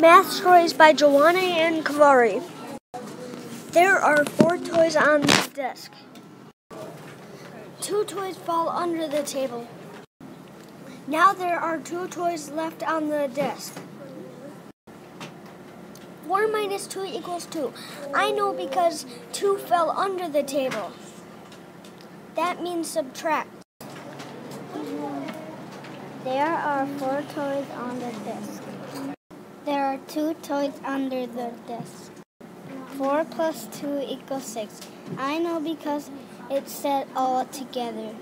Math Stories by Johanna and Kevari. There are four toys on the desk. Two toys fall under the table. Now there are two toys left on the desk. 4 minus 2 equals 2. I know because 2 fell under the table. That means subtract. There are four toys on the desk. Two toys under the desk. 4 plus 2 equals 6. I know because it's said all together.